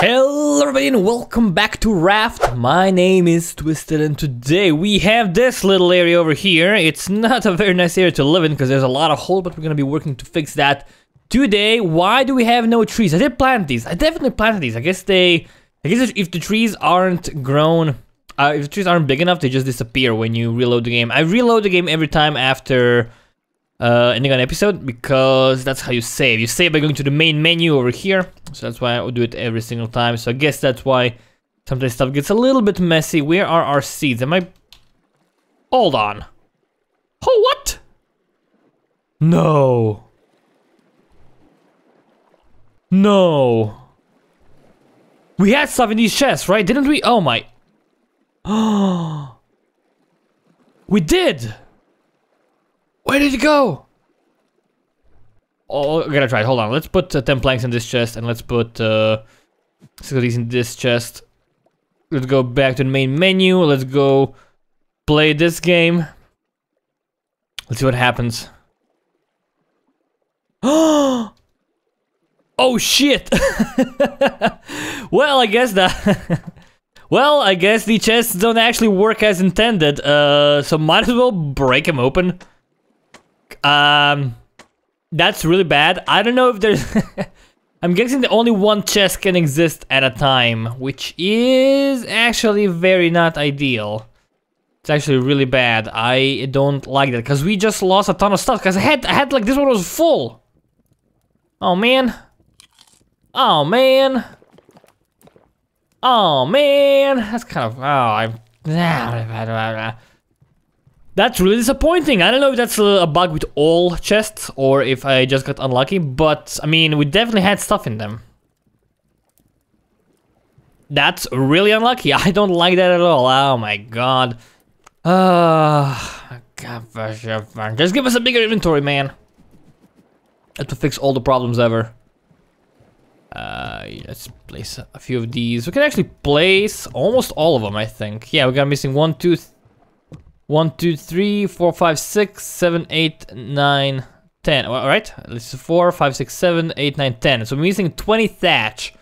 Hello everybody and welcome back to Raft. My name is Twisted and today we have this little area over here. It's not a very nice area to live in because there's a lot of hole but we're gonna be working to fix that today. Why do we have no trees? I did plant these. I definitely planted these. I guess they... I guess if the trees aren't grown... Uh, if the trees aren't big enough, they just disappear when you reload the game. I reload the game every time after uh, ending an episode because that's how you save. You save by going to the main menu over here. So that's why I would do it every single time. So I guess that's why sometimes stuff gets a little bit messy. Where are our seeds? Am I... Hold on. Oh, what? No. No. We had stuff in these chests, right? Didn't we? Oh my. Oh. we did. Where did it go? Oh, I gotta try it. Hold on. Let's put uh, 10 planks in this chest and let's put uh, six of these in this chest. Let's go back to the main menu. Let's go play this game. Let's see what happens. oh oh shit! well, I guess that... well, I guess the chests don't actually work as intended, uh, so might as well break them open. Um, that's really bad. I don't know if there's... I'm guessing the only one chest can exist at a time, which is actually very not ideal. It's actually really bad. I don't like that because we just lost a ton of stuff. Because I had, I had like this one was full. Oh man. Oh man. Oh man. That's kind of. Oh, I. That's really disappointing. I don't know if that's a bug with all chests or if I just got unlucky, but I mean, we definitely had stuff in them. That's really unlucky. I don't like that at all. Oh my god. Uh, just give us a bigger inventory, man. Have to fix all the problems ever. Uh, let's place a few of these. We can actually place almost all of them, I think. Yeah, we got missing one, two, one, two, three, four, five, six, seven, eight, nine, ten. All right, this is four, five, six, seven, eight, nine, ten. So I'm using 20 thatch,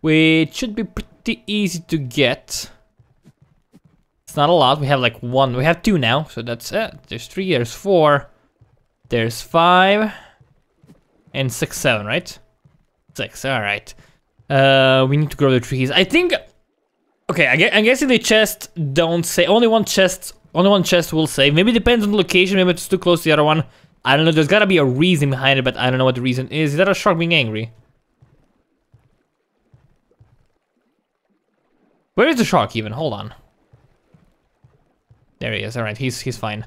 which should be pretty easy to get. It's not a lot. We have like one. We have two now, so that's it. There's three. There's four. There's five, and six, seven. Right? Six. All right. Uh, we need to grow the trees. I think. Okay, I I'm guessing the chest don't say only one chest only one chest will save. Maybe it depends on the location. Maybe it's too close to the other one. I don't know. There's gotta be a reason behind it, but I don't know what the reason is. Is that a shark being angry? Where is the shark even? Hold on. There he is. All right, he's he's fine.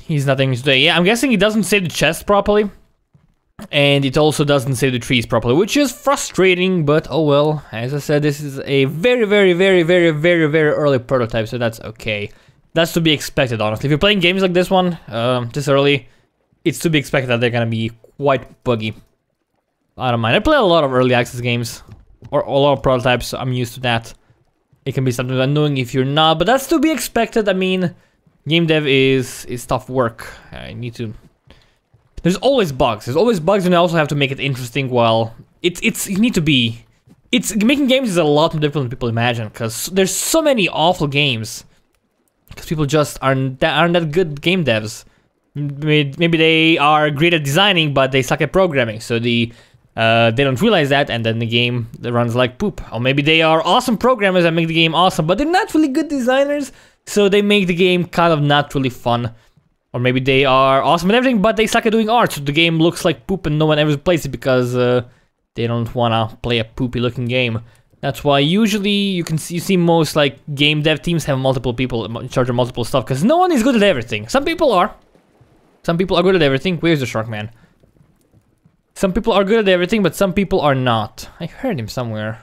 He's nothing today. Yeah, I'm guessing he doesn't save the chest properly. And it also doesn't save the trees properly, which is frustrating, but oh well. As I said, this is a very, very, very, very, very, very early prototype, so that's okay. That's to be expected, honestly. If you're playing games like this one, um, this early, it's to be expected that they're gonna be quite buggy. I don't mind. I play a lot of early access games, or a lot of prototypes, I'm used to that. It can be something annoying if you're not, but that's to be expected. I mean, game dev is, is tough work. I need to there's always bugs. There's always bugs, and I also have to make it interesting. Well, it's it's you need to be. It's making games is a lot more difficult than people imagine because there's so many awful games. Because people just aren't that aren't that good game devs. Maybe they are great at designing, but they suck at programming. So the uh, they don't realize that, and then the game runs like poop. Or maybe they are awesome programmers and make the game awesome, but they're not really good designers, so they make the game kind of not really fun. Or maybe they are awesome at everything, but they suck at doing art, so the game looks like poop and no one ever plays it because uh, they don't wanna play a poopy looking game. That's why usually you can see, you see most like game dev teams have multiple people in charge of multiple stuff because no one is good at everything. Some people are. Some people are good at everything. Where's the shark man? Some people are good at everything, but some people are not. I heard him somewhere.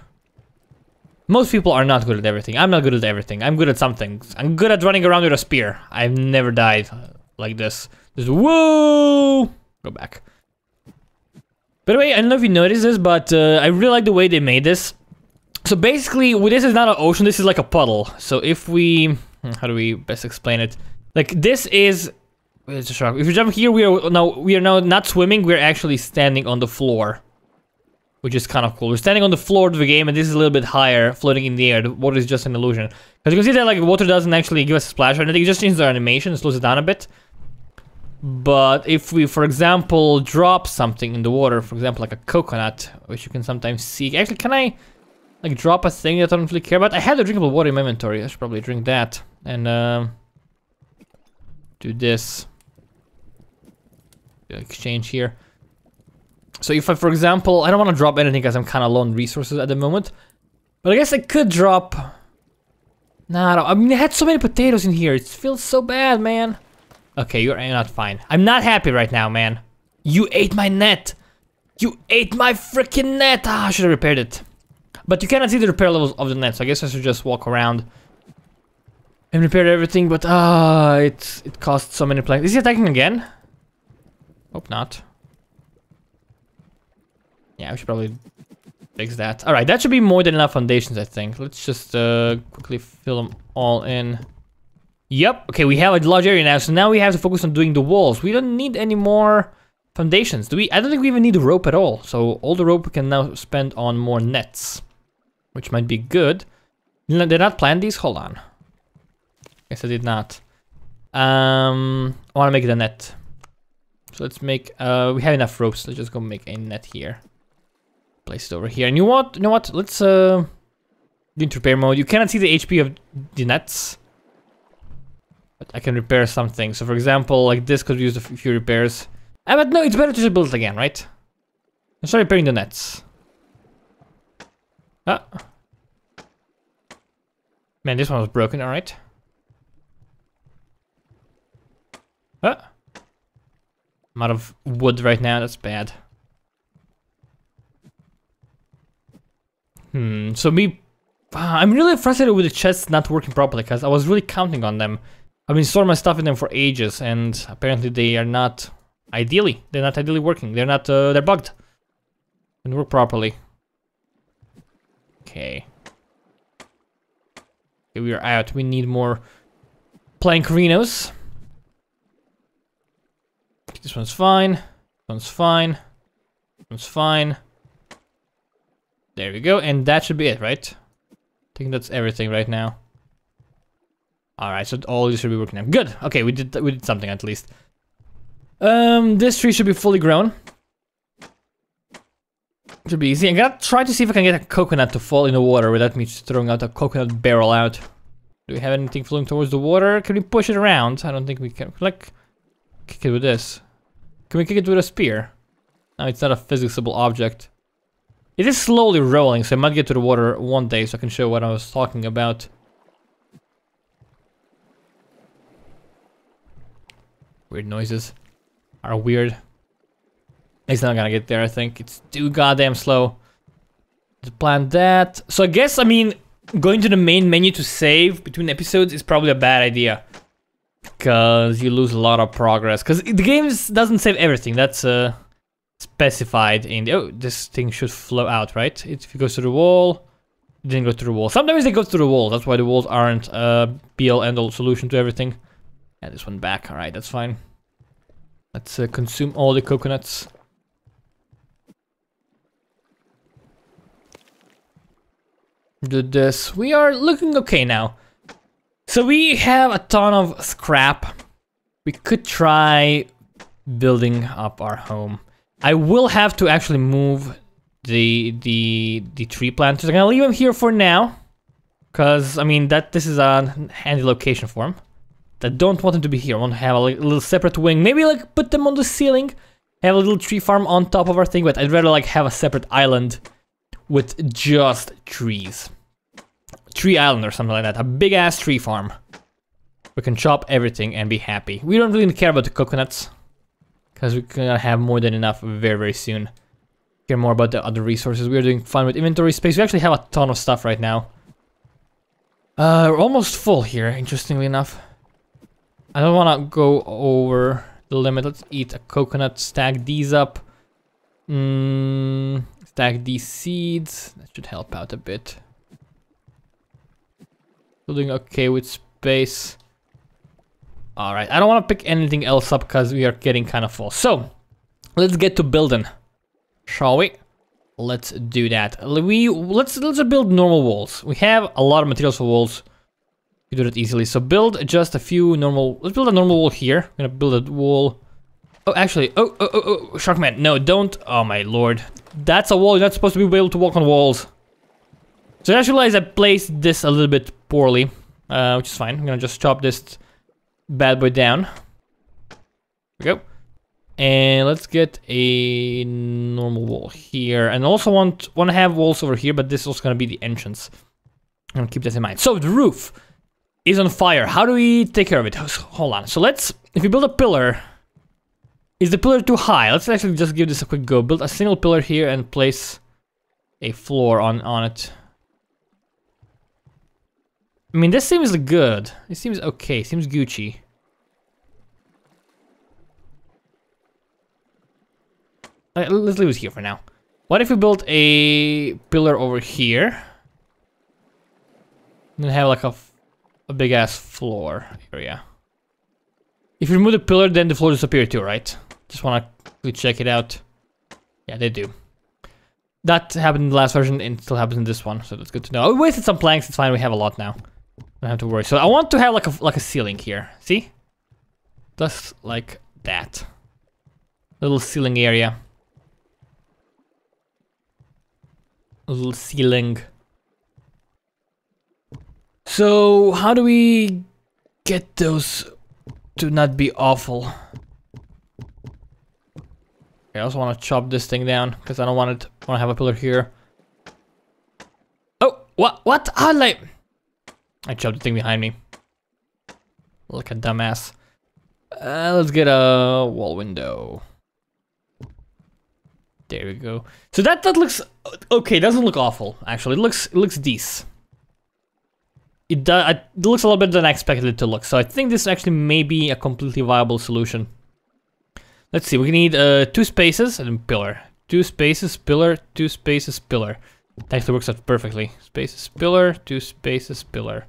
Most people are not good at everything. I'm not good at everything. I'm good at some things. I'm good at running around with a spear. I've never died like this. Just whoa! Go back. By the way, I don't know if you noticed this, but uh, I really like the way they made this. So basically, this is not an ocean, this is like a puddle. So if we... Hmm, how do we best explain it? Like, this is... It's a shark. If you jump here, we are now we are now not swimming. We're actually standing on the floor. which is kind of cool. We're standing on the floor of the game, and this is a little bit higher, floating in the air. The water is just an illusion. Because you can see that like water doesn't actually give us a splash or anything. It just changes our animation, slows it down a bit. But if we, for example, drop something in the water, for example, like a coconut, which you can sometimes see. Actually, can I like drop a thing that I don't really care about? I had a drinkable water in my inventory. I should probably drink that and um, do this. Exchange here. So if I, for example, I don't want to drop anything because I'm kind of low on resources at the moment. But I guess I could drop... Nah, I, I mean, I had so many potatoes in here. It feels so bad, man. Okay, you're not fine. I'm not happy right now, man. You ate my net. You ate my freaking net. Ah, I should have repaired it. But you cannot see the repair levels of the net, so I guess I should just walk around and repair everything, but ah, it, it costs so many planks. Is he attacking again? Hope not. Yeah, we should probably fix that. Alright, that should be more than enough foundations, I think. Let's just uh, quickly fill them all in. Yep, okay, we have a large area now, so now we have to focus on doing the walls. We don't need any more foundations. Do we? I don't think we even need rope at all. So all the rope we can now spend on more nets, which might be good. Did not plan these? Hold on. Yes, I did not. Um, I want to make it a net. So let's make, uh, we have enough ropes. Let's just go make a net here. Place it over here. And you want, you know what? Let's, uh, do repair mode. You cannot see the HP of the nets. But I can repair something. So for example, like this could use a few repairs. Ah, but no, it's better to just build it again, right? Let's start repairing the nets. Ah. Man, this one was broken, alright. Ah. I'm out of wood right now, that's bad. Hmm, so me... I'm really frustrated with the chests not working properly, because I was really counting on them. I've been storing my stuff in them for ages, and apparently they are not ideally. They're not ideally working. They're not. Uh, they're bugged. And work properly. Okay. Okay, we are out. We need more plankerinos. This one's fine. This one's fine. This one's fine. There we go, and that should be it, right? I think that's everything right now. All right, so all these should be working now. Good. Okay, we did we did something at least. Um, this tree should be fully grown. Should be easy. I'm gonna try to see if I can get a coconut to fall in the water without me just throwing out a coconut barrel out. Do we have anything flowing towards the water? Can we push it around? I don't think we can. Like, kick it with this. Can we kick it with a spear? No, it's not a physicsable object. It is slowly rolling, so I might get to the water one day so I can show what I was talking about. Weird noises are weird. It's not gonna get there, I think. It's too goddamn slow. To plan that. So I guess, I mean, going to the main menu to save between episodes is probably a bad idea. Because you lose a lot of progress. Because the game doesn't save everything. That's uh, specified in the... Oh, this thing should flow out, right? If it goes to the wall, it didn't go to the wall. Sometimes they go to the wall. That's why the walls aren't a uh, be-all end-all solution to everything. Yeah, this one back. Alright, that's fine. Let's uh, consume all the coconuts. Do this. We are looking okay now. So we have a ton of scrap. We could try building up our home. I will have to actually move the the the tree planters. I'm gonna leave them here for now. Cause I mean that this is a handy location for them that don't want them to be here. Want to have a, a little separate wing. Maybe like put them on the ceiling. Have a little tree farm on top of our thing, but I'd rather like have a separate island with just trees. Tree island or something like that. A big ass tree farm. We can chop everything and be happy. We don't really care about the coconuts. Because we're gonna have more than enough very, very soon. Care more about the other resources. We're doing fine with inventory space. We actually have a ton of stuff right now. Uh, we're almost full here, interestingly enough. I don't want to go over the limit. Let's eat a coconut, stack these up. Mm, stack these seeds. That should help out a bit. Building okay with space. Alright, I don't want to pick anything else up because we are getting kind of full. So, let's get to building. Shall we? let's do that. We let's let's build normal walls. We have a lot of materials for walls. We do that easily. So build just a few normal. Let's build a normal wall here. I'm gonna build a wall. Oh, actually, oh, oh, oh, oh, Sharkman, no, don't. Oh my lord, that's a wall. You're not supposed to be able to walk on walls. So I just realized I placed this a little bit poorly, uh, which is fine. I'm gonna just chop this bad boy down. We go. And let's get a normal wall here. And also want want to have walls over here, but this is also gonna be the entrance. I'm gonna keep this in mind. So the roof is on fire. How do we take care of it? Hold on. So let's, if we build a pillar, is the pillar too high? Let's actually just give this a quick go. Build a single pillar here and place a floor on, on it. I mean, this seems good. It seems okay. Seems Gucci. let's leave it here for now. What if we build a pillar over here? And have like a, a big ass floor area. If you remove the pillar, then the floor disappears too, right? Just wanna check it out. Yeah, they do. That happened in the last version and still happens in this one, so that's good to know. Oh, we wasted some planks, it's fine, we have a lot now. Don't have to worry. So I want to have like a like a ceiling here. See? Just like that. Little ceiling area. Little ceiling. So how do we get those to not be awful? I also want to chop this thing down because I don't want it. Want to have a pillar here. Oh, what? What? I like. I chopped the thing behind me. Like a dumbass. Uh, let's get a wall window. There we go. So that that looks okay. Doesn't look awful actually. It looks it looks decent. It does. It looks a little better than I expected it to look. So I think this actually may be a completely viable solution. Let's see. We need uh, two spaces and a pillar. Two spaces, pillar. Two spaces, pillar. That actually works out perfectly. Spaces, pillar. Two spaces, pillar.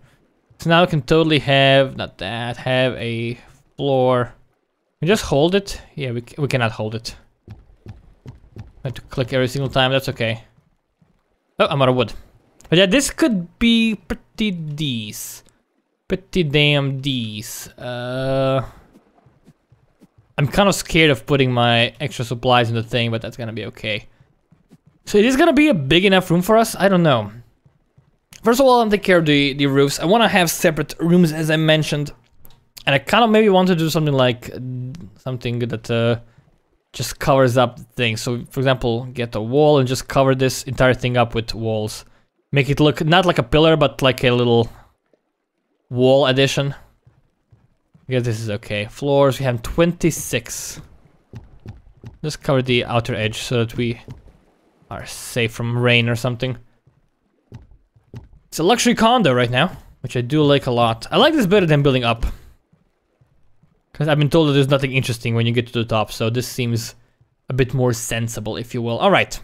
So now we can totally have, not that, have a floor. We just hold it? Yeah, we, we cannot hold it. I have to click every single time, that's okay. Oh, I'm out of wood. But yeah, this could be pretty decent. Pretty damn decent. Uh, I'm kind of scared of putting my extra supplies in the thing, but that's gonna be okay. So it is gonna be a big enough room for us? I don't know. First of all, I'll take care of the, the roofs. I want to have separate rooms, as I mentioned. And I kind of maybe want to do something like, something that uh, just covers up things. So, for example, get a wall and just cover this entire thing up with walls. Make it look not like a pillar, but like a little wall addition. I guess this is okay. Floors, we have 26. Just cover the outer edge so that we are safe from rain or something. It's a luxury condo right now, which I do like a lot. I like this better than building up. Because I've been told that there's nothing interesting when you get to the top, so this seems a bit more sensible, if you will. Alright,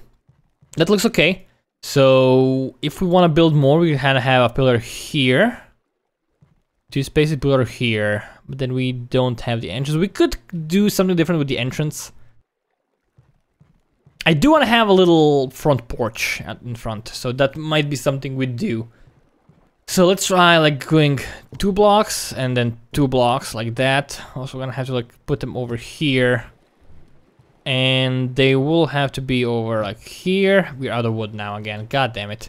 that looks okay. So, if we want to build more, we kind of have a pillar here. Two spaces pillar here, but then we don't have the entrance. We could do something different with the entrance. I do want to have a little front porch in front, so that might be something we do. So let's try like going two blocks and then two blocks like that. Also gonna have to like put them over here. And they will have to be over like here. We're out of wood now again. God damn it.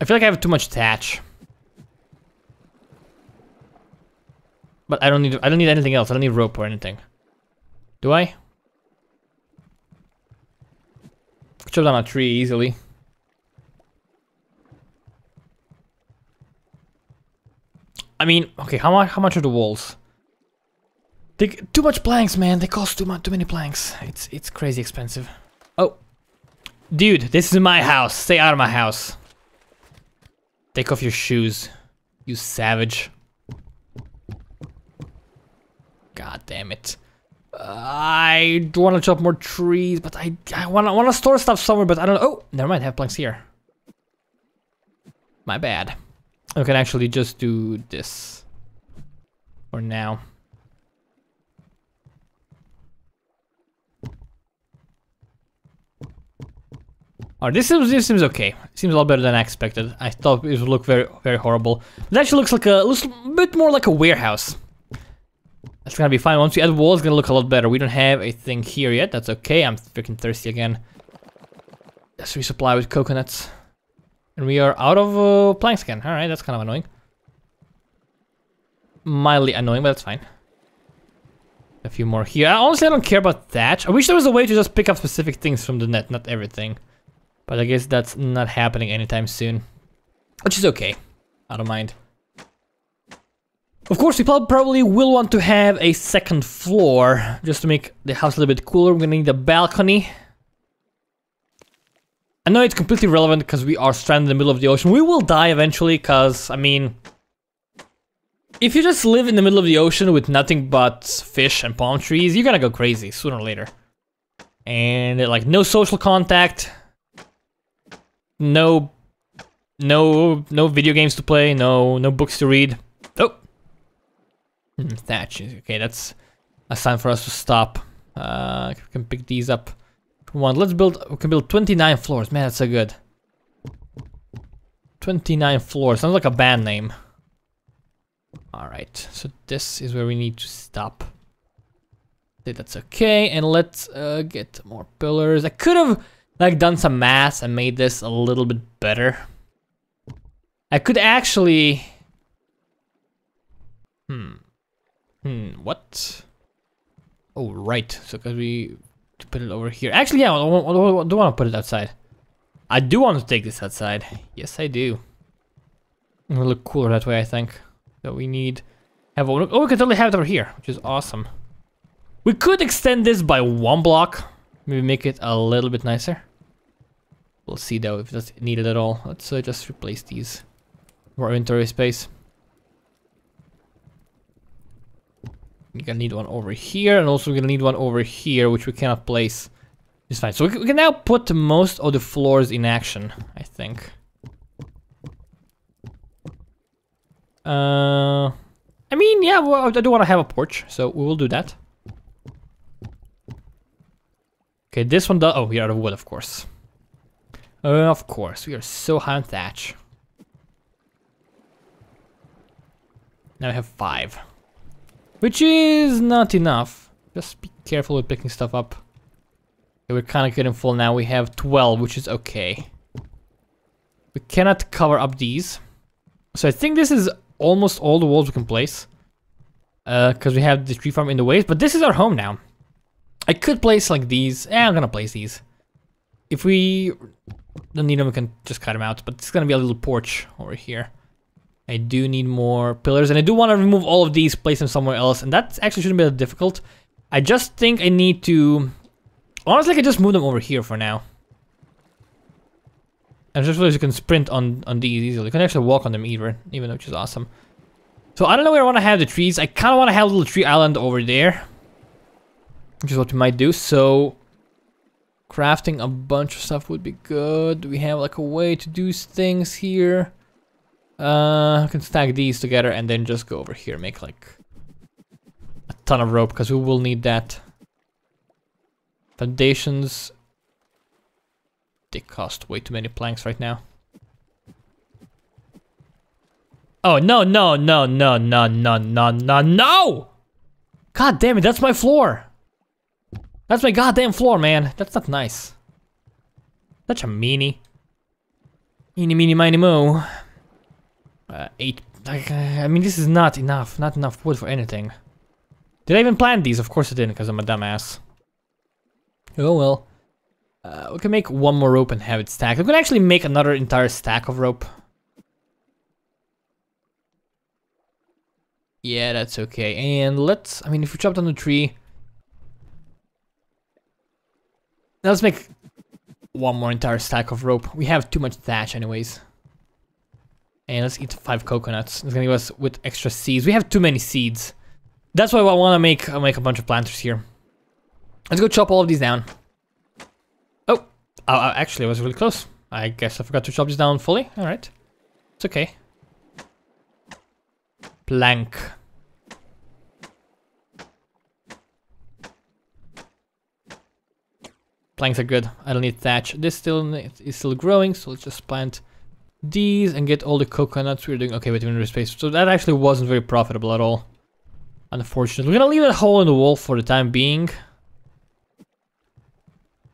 I feel like I have too much thatch. But I don't need I don't need anything else. I don't need rope or anything. Do I? Chop down a tree easily. I mean, okay, how much how much are the walls? They too much planks, man. They cost too much too many planks. It's it's crazy expensive. Oh. Dude, this is my house. Stay out of my house. Take off your shoes. You savage. God damn it. I want to chop more trees, but I I want to want to store stuff somewhere, but I don't. Know. Oh, never mind. I have planks here. My bad. I can actually just do this for now. Alright, this seems this seems okay. Seems a lot better than I expected. I thought it would look very very horrible. It actually looks like a looks a bit more like a warehouse. That's gonna be fine. Once we add walls, it's gonna look a lot better. We don't have a thing here yet. That's okay. I'm freaking thirsty again. Let's resupply with coconuts. And we are out of uh, planks again. Alright, that's kind of annoying. Mildly annoying, but that's fine. A few more here. Honestly, I don't care about thatch. I wish there was a way to just pick up specific things from the net, not everything. But I guess that's not happening anytime soon. Which is okay. I don't mind. Of course, we probably will want to have a second floor, just to make the house a little bit cooler. We're gonna need a balcony. I know it's completely relevant because we are stranded in the middle of the ocean. We will die eventually because, I mean... If you just live in the middle of the ocean with nothing but fish and palm trees, you're gonna go crazy sooner or later. And like no social contact, no, no, no video games to play, no, no books to read. Oh, hmm, thatch. Okay, that's a sign for us to stop. Uh, we can pick these up. One. Let's build. We can build 29 floors. Man, that's so good. 29 floors. Sounds like a band name. Alright, so this is where we need to stop. That's okay, and let's uh, get more pillars. I could have like done some math and made this a little bit better. I could actually... Hmm. Hmm, what? Oh, right. So because we put it over here. Actually, yeah, I don't want to put it outside. I do want to take this outside. Yes, I do. It'll look cooler that way, I think. So we need... Have a, oh, we can totally have it over here, which is awesome. We could extend this by one block. Maybe make it a little bit nicer. We'll see though if that's needed at all. Let's uh, just replace these. More inventory space. You're gonna need one over here, and also we're gonna need one over here, which we cannot place. It's fine. So we, we can now put most of the floors in action, I think. Uh, I mean, yeah, well, I do want to have a porch, so we will do that. Okay, this one does. Oh, we are out of wood, of course. Uh, of course, we are so high on thatch. Now we have five. Which is not enough. Just be careful with picking stuff up. Okay, we're kind of getting full now. We have 12, which is okay. We cannot cover up these. So I think this is almost all the walls we can place. Because uh, we have the tree farm in the way. But this is our home now. I could place like these. Yeah, I'm gonna place these. If we don't need them, we can just cut them out. But it's gonna be a little porch over here. I do need more pillars, and I do want to remove all of these, place them somewhere else, and that actually shouldn't be that difficult. I just think I need to... Honestly, I can just move them over here for now. And just realized you can sprint on, on these easily. You can actually walk on them even, even which is awesome. So I don't know where I want to have the trees. I kind of want to have a little tree island over there. Which is what we might do. So crafting a bunch of stuff would be good. We have like a way to do things here. Uh, I can stack these together and then just go over here, make like a ton of rope because we will need that. Foundations. They cost way too many planks right now. Oh, no, no, no, no, no, no, no, no, no! God damn it, that's my floor! That's my goddamn floor, man. That's not nice. Such a meanie. Eeny, meeny, miny, mo. Uh, eight. Uh, I mean, this is not enough. Not enough wood for anything. Did I even plant these? Of course I didn't, because I'm a dumbass. Oh well. Uh, we can make one more rope and have it stacked. We can actually make another entire stack of rope. Yeah, that's okay. And let's, I mean, if we chop down the tree, Let's make one more entire stack of rope. We have too much thatch anyways. And let's eat five coconuts. It's gonna give us with extra seeds. We have too many seeds. That's why I want to make make a bunch of planters here. Let's go chop all of these down. Oh, uh, uh, actually, I was really close. I guess I forgot to chop this down fully. All right, it's okay. Plank. Planks are good. I don't need thatch. This still is still growing, so let's just plant these and get all the coconuts we're doing. Okay, with we're space. So that actually wasn't very profitable at all. Unfortunately. We're gonna leave that hole in the wall for the time being.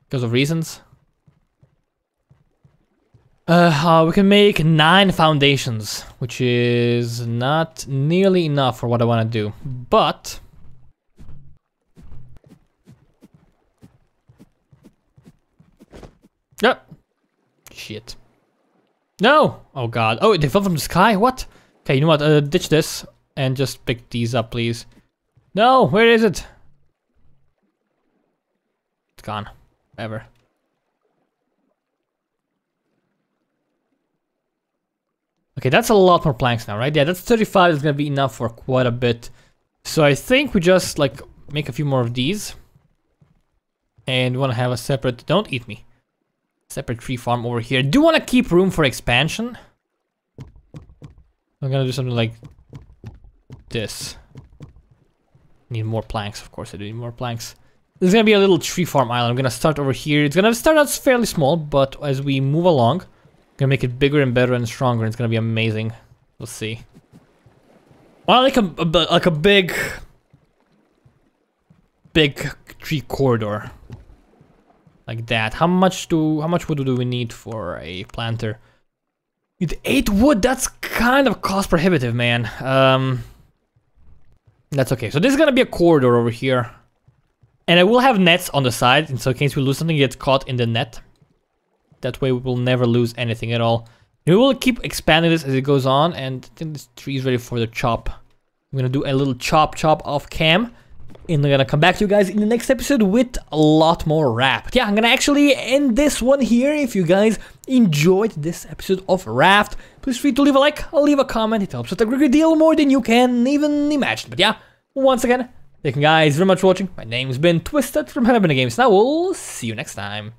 Because of reasons. Uh, uh, we can make nine foundations, which is not nearly enough for what I want to do. But... Yep. Shit. No! Oh god. Oh, they fell from the sky? What? Okay, you know what? Uh, ditch this and just pick these up, please. No! Where is it? It's gone. Ever. Okay, that's a lot more planks now, right? Yeah, that's 35 is gonna be enough for quite a bit. So I think we just, like, make a few more of these. And we wanna have a separate... Don't eat me. Separate tree farm over here. Do wanna keep room for expansion. I'm gonna do something like this. Need more planks, of course I do need more planks. There's gonna be a little tree farm island. I'm gonna start over here. It's gonna start out fairly small, but as we move along, Gonna make it bigger and better and stronger. It's gonna be amazing. We'll see. Well, like a, a like a big, big tree corridor, like that. How much do how much wood do we need for a planter? With eight wood, that's kind of cost prohibitive, man. Um, that's okay. So this is gonna be a corridor over here, and I will have nets on the side, in so in case we lose something, it gets caught in the net. That way we will never lose anything at all. We will keep expanding this as it goes on, and I think this tree is ready for the chop. I'm gonna do a little chop chop off cam. And I'm gonna come back to you guys in the next episode with a lot more Raft. Yeah, I'm gonna actually end this one here. If you guys enjoyed this episode of Raft, please free to leave a like, leave a comment. It helps us a great deal more than you can even imagine. But yeah, once again, thank you guys very much for watching. My name's been Twisted from HoneyBunnyGames. Now we'll see you next time.